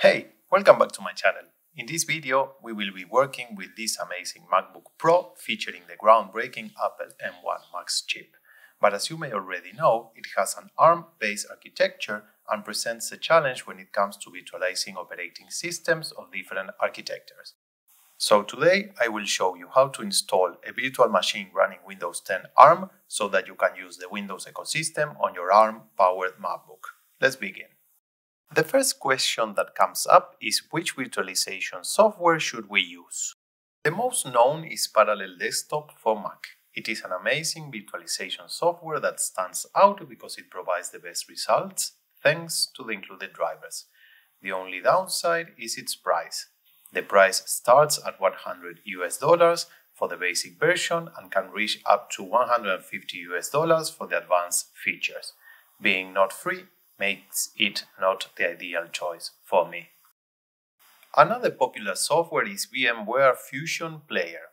Hey, welcome back to my channel. In this video, we will be working with this amazing MacBook Pro featuring the groundbreaking Apple M1 Max chip. But as you may already know, it has an ARM-based architecture and presents a challenge when it comes to virtualizing operating systems of different architectures. So today I will show you how to install a virtual machine running Windows 10 ARM so that you can use the Windows ecosystem on your ARM-powered MacBook. Let's begin. The first question that comes up is which virtualization software should we use? The most known is Parallel Desktop for Mac. It is an amazing virtualization software that stands out because it provides the best results thanks to the included drivers. The only downside is its price. The price starts at 100 US dollars for the basic version and can reach up to 150 US dollars for the advanced features. Being not free, makes it not the ideal choice for me. Another popular software is VMware Fusion Player.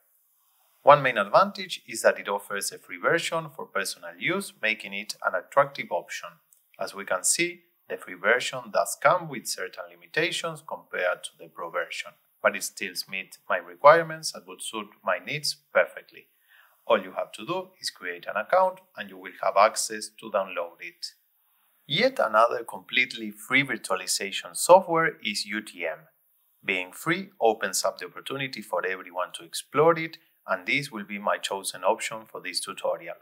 One main advantage is that it offers a free version for personal use, making it an attractive option. As we can see, the free version does come with certain limitations compared to the Pro version, but it still meets my requirements and would suit my needs perfectly. All you have to do is create an account and you will have access to download it. Yet another completely free virtualization software is UTM. Being free opens up the opportunity for everyone to explore it, and this will be my chosen option for this tutorial.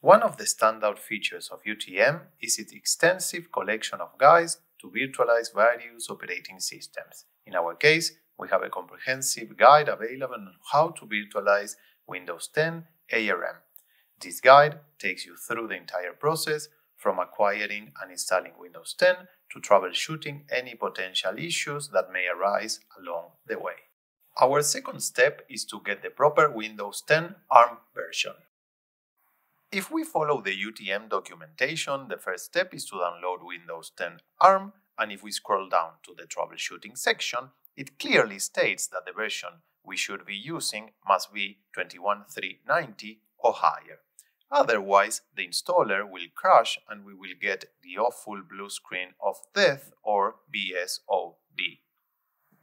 One of the standout features of UTM is its extensive collection of guides to virtualize various operating systems. In our case, we have a comprehensive guide available on how to virtualize Windows 10 ARM. This guide takes you through the entire process from acquiring and installing Windows 10 to troubleshooting any potential issues that may arise along the way. Our second step is to get the proper Windows 10 ARM version. If we follow the UTM documentation, the first step is to download Windows 10 ARM, and if we scroll down to the troubleshooting section, it clearly states that the version we should be using must be 21390 or higher. Otherwise, the installer will crash and we will get the awful blue screen of death or BSOD.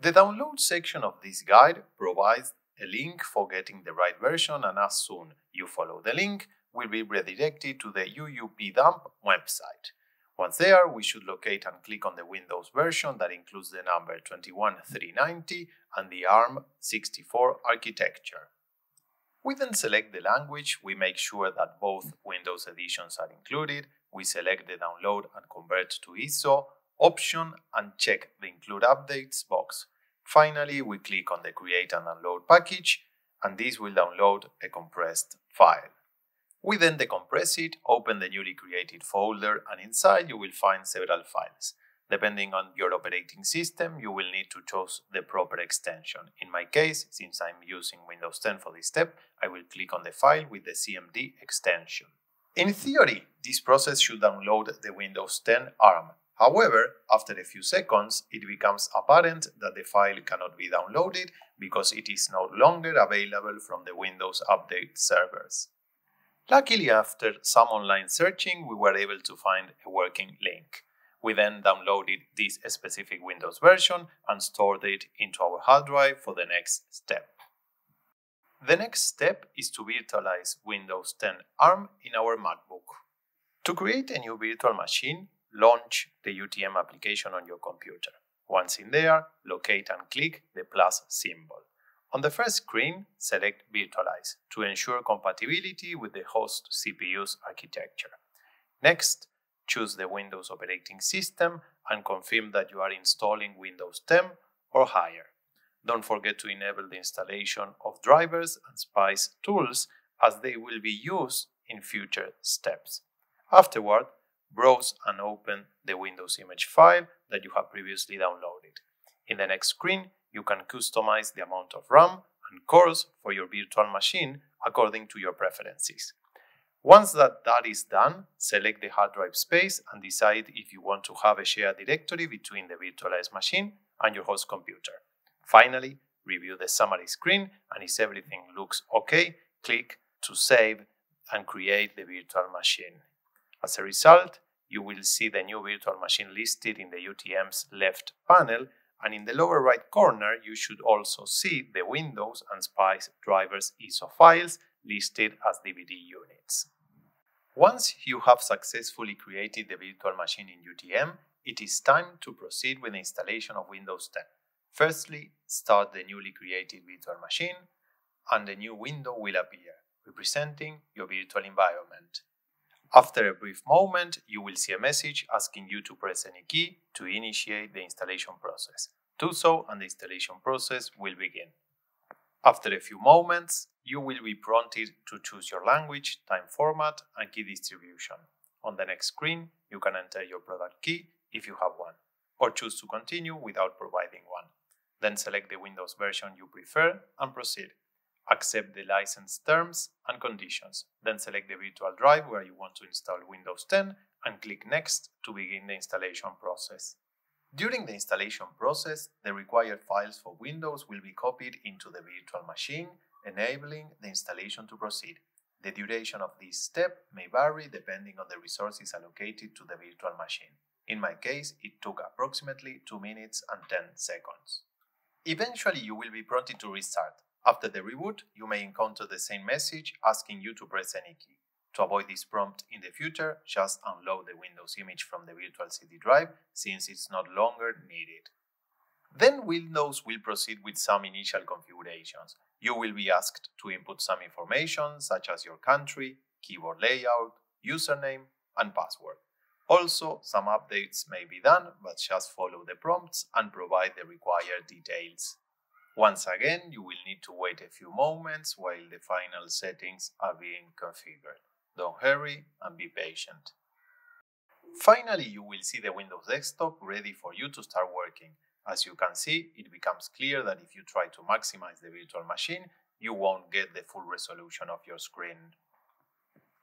The download section of this guide provides a link for getting the right version and as soon you follow the link, we'll be redirected to the UUP dump website. Once there, we should locate and click on the Windows version that includes the number 21390 and the ARM64 architecture. We then select the language, we make sure that both Windows editions are included, we select the download and convert to ISO option and check the include updates box. Finally, we click on the create and download package and this will download a compressed file. We then decompress it, open the newly created folder and inside you will find several files. Depending on your operating system, you will need to choose the proper extension. In my case, since I'm using Windows 10 for this step, I will click on the file with the CMD extension. In theory, this process should download the Windows 10 ARM. However, after a few seconds, it becomes apparent that the file cannot be downloaded because it is no longer available from the Windows Update servers. Luckily, after some online searching, we were able to find a working link. We then downloaded this specific Windows version and stored it into our hard drive for the next step. The next step is to virtualize Windows 10 ARM in our MacBook. To create a new virtual machine, launch the UTM application on your computer. Once in there, locate and click the plus symbol. On the first screen, select Virtualize to ensure compatibility with the host CPU's architecture. Next, choose the Windows operating system and confirm that you are installing Windows 10 or higher. Don't forget to enable the installation of drivers and SPICE tools as they will be used in future steps. Afterward, browse and open the Windows image file that you have previously downloaded. In the next screen, you can customize the amount of RAM and cores for your virtual machine according to your preferences. Once that, that is done, select the hard drive space and decide if you want to have a shared directory between the virtualized machine and your host computer. Finally, review the summary screen and if everything looks okay, click to save and create the virtual machine. As a result, you will see the new virtual machine listed in the UTM's left panel And in the lower right corner, you should also see the Windows and SPICE drivers ISO files listed as DVD units. Once you have successfully created the virtual machine in UTM, it is time to proceed with the installation of Windows 10. Firstly, start the newly created virtual machine, and a new window will appear, representing your virtual environment. After a brief moment, you will see a message asking you to press any key to initiate the installation process. Do so and the installation process will begin. After a few moments, you will be prompted to choose your language, time format, and key distribution. On the next screen, you can enter your product key if you have one, or choose to continue without providing one. Then select the Windows version you prefer and proceed. Accept the license terms and conditions. Then select the virtual drive where you want to install Windows 10 and click Next to begin the installation process. During the installation process, the required files for Windows will be copied into the virtual machine, enabling the installation to proceed. The duration of this step may vary depending on the resources allocated to the virtual machine. In my case, it took approximately 2 minutes and 10 seconds. Eventually, you will be prompted to restart. After the reboot, you may encounter the same message asking you to press any key. To avoid this prompt in the future, just unload the Windows image from the virtual CD drive since it's no longer needed. Then Windows will proceed with some initial configurations. You will be asked to input some information such as your country, keyboard layout, username, and password. Also, some updates may be done, but just follow the prompts and provide the required details. Once again, you will need to wait a few moments while the final settings are being configured. Don't hurry and be patient. Finally, you will see the Windows desktop ready for you to start working. As you can see, it becomes clear that if you try to maximize the virtual machine, you won't get the full resolution of your screen.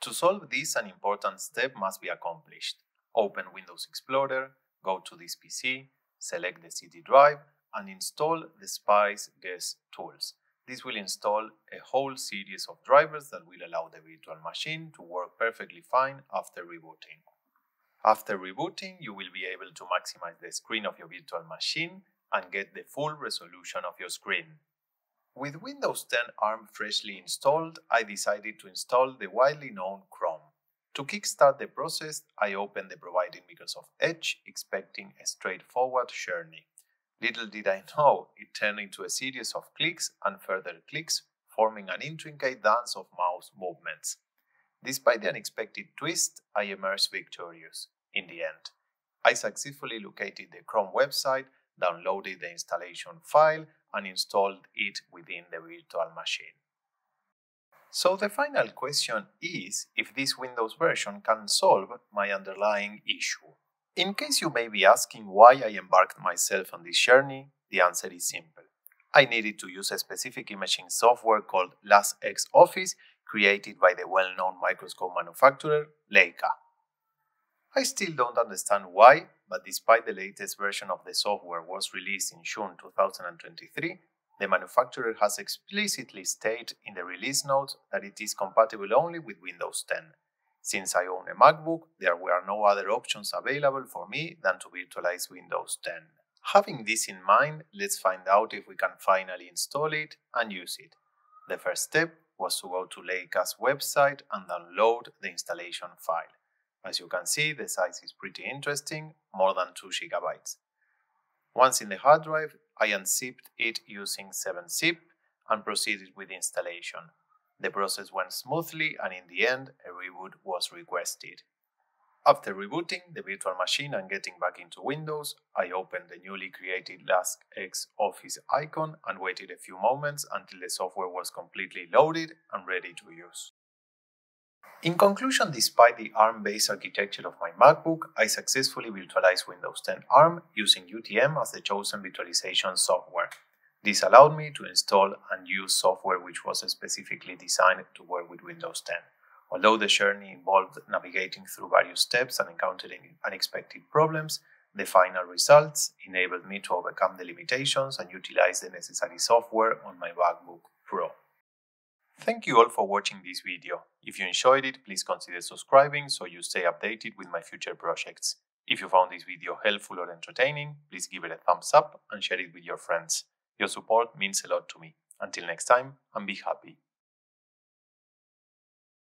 To solve this, an important step must be accomplished. Open Windows Explorer, go to this PC, select the CD drive, and install the SPICE Guest tools. This will install a whole series of drivers that will allow the virtual machine to work perfectly fine after rebooting. After rebooting, you will be able to maximize the screen of your virtual machine and get the full resolution of your screen. With Windows 10 ARM freshly installed, I decided to install the widely known Chrome. To kickstart the process, I opened the provided Microsoft Edge, expecting a straightforward journey. Little did I know, it turned into a series of clicks and further clicks, forming an intricate dance of mouse movements. Despite the unexpected twist, I emerged victorious. In the end, I successfully located the Chrome website, downloaded the installation file, and installed it within the virtual machine. So the final question is if this Windows version can solve my underlying issue. In case you may be asking why I embarked myself on this journey, the answer is simple. I needed to use a specific imaging software called LAS X Office created by the well-known microscope manufacturer Leica. I still don't understand why, but despite the latest version of the software was released in June 2023, the manufacturer has explicitly stated in the release notes that it is compatible only with Windows 10. Since I own a MacBook, there were no other options available for me than to virtualize Windows 10. Having this in mind, let's find out if we can finally install it and use it. The first step was to go to Leica's website and download the installation file. As you can see, the size is pretty interesting, more than 2 gigabytes. Once in the hard drive, I unzipped it using 7-zip and proceeded with installation. The process went smoothly and in the end a reboot was requested. After rebooting the virtual machine and getting back into Windows, I opened the newly created LAS X Office icon and waited a few moments until the software was completely loaded and ready to use. In conclusion, despite the ARM-based architecture of my MacBook, I successfully virtualized Windows 10 ARM using UTM as the chosen virtualization software. This allowed me to install and use software which was specifically designed to work with Windows 10. Although the journey involved navigating through various steps and encountering unexpected problems, the final results enabled me to overcome the limitations and utilize the necessary software on my MacBook Pro. Thank you all for watching this video. If you enjoyed it, please consider subscribing so you stay updated with my future projects. If you found this video helpful or entertaining, please give it a thumbs up and share it with your friends. Your support means a lot to me. Until next time, and be happy.